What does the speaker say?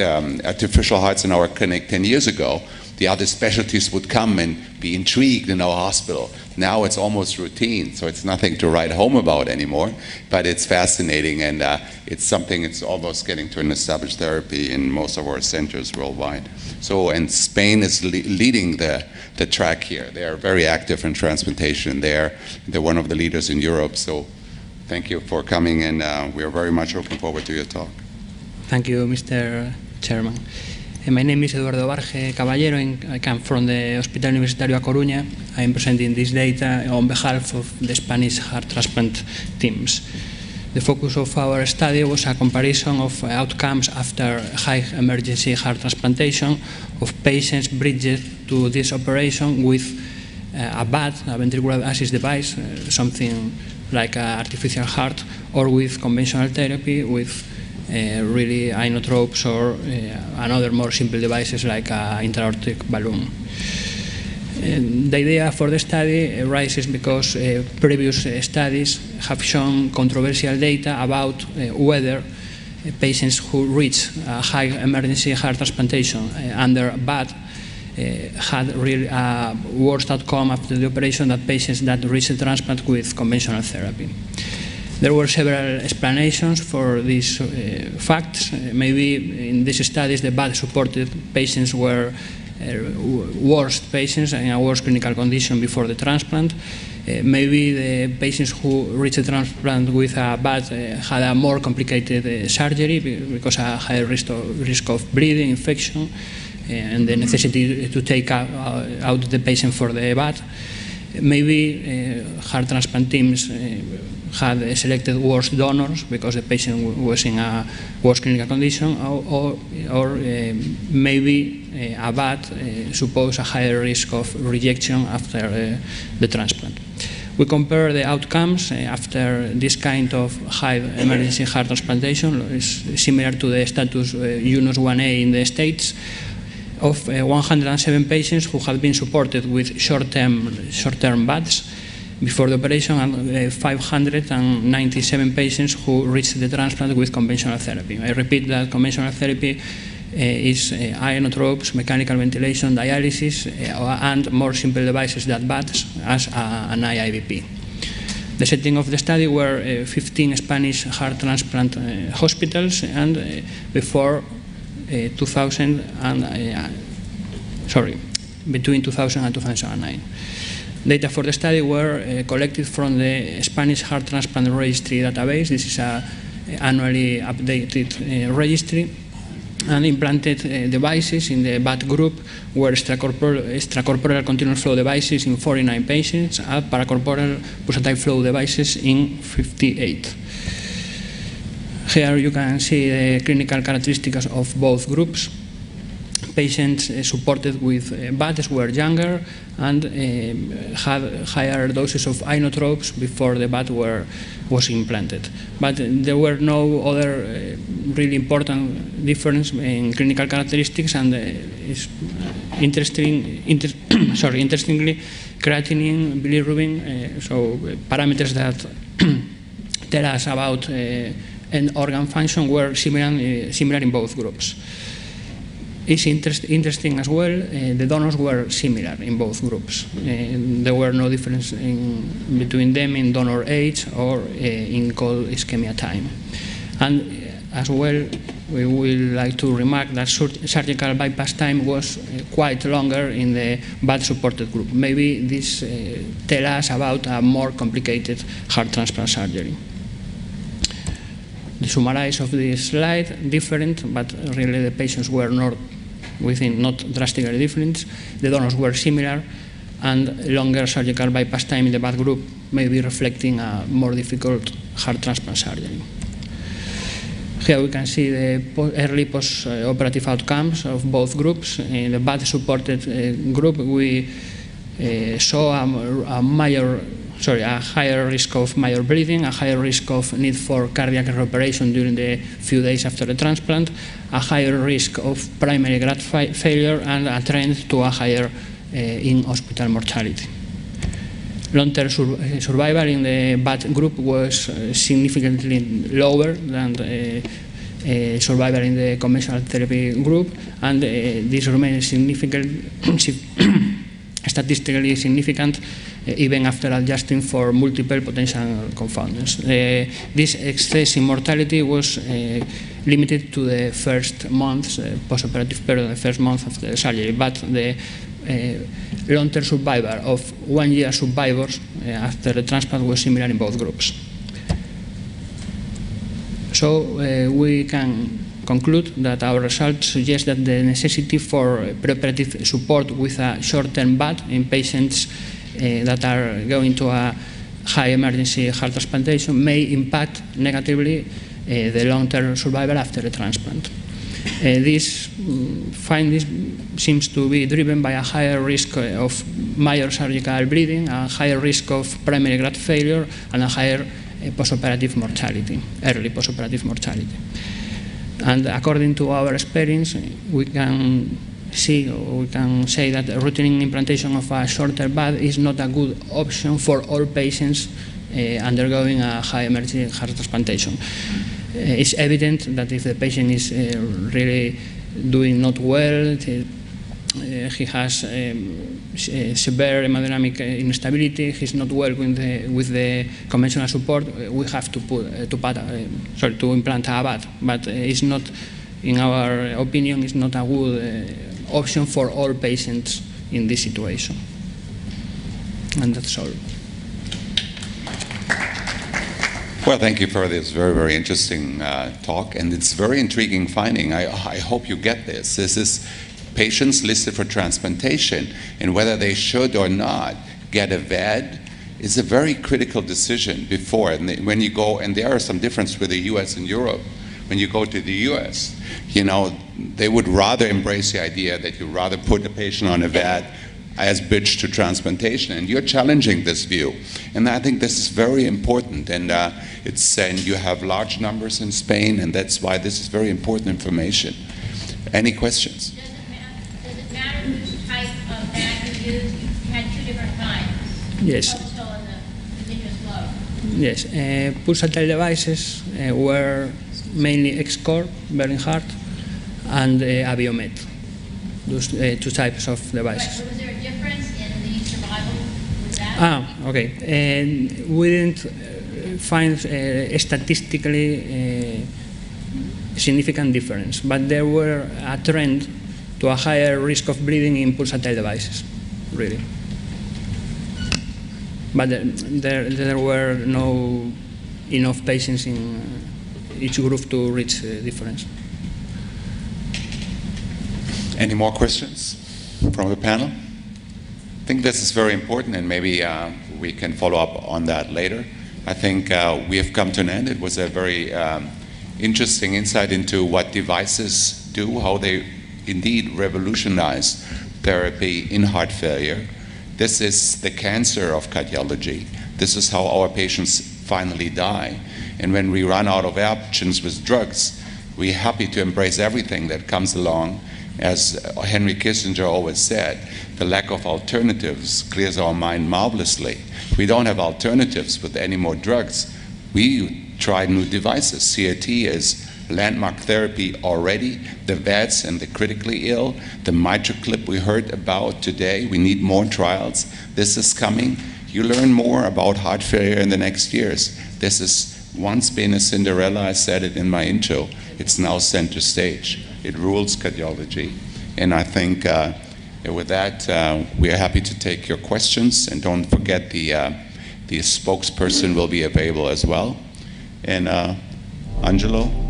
um, artificial hearts in our clinic 10 years ago, the other specialties would come and be intrigued in our hospital. Now it's almost routine, so it's nothing to write home about anymore, but it's fascinating and uh, it's something it's almost getting to an established therapy in most of our centers worldwide. So, and Spain is le leading the, the track here. They are very active in transplantation there. They're one of the leaders in Europe, so thank you for coming and uh, we are very much looking forward to your talk. Thank you, Mr. Chairman. Uh, my name is Eduardo Barge Caballero and I come from the Hospital Universitario A Coruña. I am presenting this data on behalf of the Spanish heart transplant teams. The focus of our study was a comparison of outcomes after high emergency heart transplantation of patients bridged to this operation with uh, a VAD, a ventricular assist device, uh, something like an artificial heart, or with conventional therapy with really inotropes or uh, another more simple devices like an intra-aortic balloon. And the idea for the study arises because uh, previous studies have shown controversial data about whether patients who reach high emergency heart transplantation under VAD uh, had really worse outcome after the operation than patients that reached transplant with conventional therapy. There were several explanations for these uh, facts. Uh, maybe in these studies the VAD supported patients were uh, worse patients in a worse clinical condition before the transplant. Uh, maybe the patients who reached the transplant with a VAD uh, had a more complicated uh, surgery because a higher risk of, risk of bleeding, infection, and the necessity to take out, out the patient for the VAD. Maybe heart transplant teams had selected worse donors because the patient was in a worse clinical condition, or, or, or uh, maybe uh, a VAD uh, suppose a higher risk of rejection after the transplant. We compare the outcomes after this kind of high emergency heart transplantation, is similar to the status UNOS uh, 1A in the States, of 107 patients who had been supported with short-term short-term VADs before the operation and uh, 597 patients who reached the transplant with conventional therapy. I repeat that conventional therapy uh, is uh, inotropes, mechanical ventilation, dialysis, uh, and more simple devices that VADs as a, an IABP. The setting of the study were uh, 15 Spanish heart transplant uh, hospitals and before 2000 and, sorry, between 2000 and 2009. Data for the study were uh, collected from the Spanish Heart Transplant Registry database. This is a annually updated uh, registry and implanted uh, devices in the VAD group were extracorporeal, extracorporeal continuous flow devices in 49 patients and paracorporeal pulsatile flow devices in 58. Here you can see the clinical characteristics of both groups patients uh, supported with uh, VADs were younger and um, had higher doses of inotropes before the VAD were, was implanted. But there were no other uh, really important difference in clinical characteristics and it's interesting, inter sorry, interestingly, creatinine, bilirubin, so parameters that tell us about and organ function were similar, similar in both groups. It's interest, interesting as well, uh, the donors were similar in both groups. Uh, there were no difference in, between them in donor age or uh, in cold ischemia time. And as well, we would like to remark that surgical bypass time was quite longer in the VAD supported group. Maybe this uh, tell us about a more complicated heart transplant surgery. The summarize of this slide, different, but really the patients were not within not drastically different. The donors were similar, and longer surgical bypass time in the VAD group may be reflecting a more difficult heart transplant surgery. Here we can see the early post-operative outcomes of both groups. In the VAD-supported uh, group, we uh, saw a, a major sorry, a higher risk of major bleeding, a higher risk of need for cardiac reoperation during the few days after the transplant, a higher risk of primary graft failure, and a trend to a higher uh, in-hospital mortality. Long-term sur survival in the VAD group was uh, significantly lower than uh, uh, survivor in the conventional therapy group, and this remains significant, statistically significant uh, even after adjusting for multiple potential confounders. Uh, this excess in mortality was uh, limited to the first months, uh, postoperative period, the first month of the surgery, but the long-term survival of one-year survivors after the transplant was similar in both groups. So we can conclude that our results suggest that the necessity for preoperative support with a short-term VAD in patients uh, that are going to a high emergency heart transplantation may impact negatively uh, the long-term survival after a transplant. Uh, this mm, finding seems to be driven by a higher risk of major surgical bleeding, a higher risk of primary graft failure, and a higher uh, postoperative mortality, early postoperative mortality. And according to our experience, we can see or we can say that routine implantation of a shorter VAD is not a good option for all patients uh, undergoing a high emergency heart transplantation. Uh, it's evident that if the patient is uh, really doing not well, he has um, severe eh, hemodynamic eh, instability, he's not well with the, with the conventional support, eh, we have to put, to, put, sorry, to implant a VAD, but it's not, in our opinion, it's not a good option for all patients in this situation. And that's all. Well, thank you for this very, very interesting uh, talk, and it's very intriguing finding. I, I hope you get this. This is patients listed for transplantation, and whether they should or not get a VAD is a very critical decision before. And when you go, and there are some difference with the U.S. and Europe. When you go to the U.S., you know, they would rather embrace the idea that you rather put a patient on a VAD as bridge to transplantation. And you're challenging this view. And I think this is very important. And uh, it's and you have large numbers in Spain, and that's why this is very important information. Any questions? Does it, matter, does it matter which type of bag you use? You had two different kinds. Yes. Still in the continuous flow. Yes, uh, pulsatile devices uh, were mainly EXCOR, Bernhardt, and uh, Abiomed. Those uh, two types of devices. But was there a difference in the survival with that? Ah, okay. And we didn't uh, find uh, statistically uh, significant difference, but there were a trend to a higher risk of bleeding in pulsatile devices, really. But there, there, were no enough patients in uh, each group to reach a difference. Any more questions from the panel? I think this is very important, and maybe uh, we can follow up on that later. I think uh, we have come to an end. It was a very um, interesting insight into what devices do, how they indeed revolutionize therapy in heart failure. This is the cancer of cardiology. This is how our patients finally die. And when we run out of options with drugs, we're happy to embrace everything that comes along. As Henry Kissinger always said, the lack of alternatives clears our mind marvelously. We don't have alternatives with any more drugs, we try new devices. CRT is landmark therapy already. The VADs and the critically ill, the MitraClip we heard about today, we need more trials. This is coming. You learn more about heart failure in the next years. This has once been a Cinderella, I said it in my intro. It's now center stage. It rules cardiology. And I think uh, with that, uh, we are happy to take your questions. And don't forget the, uh, the spokesperson will be available as well. And uh, Angelo?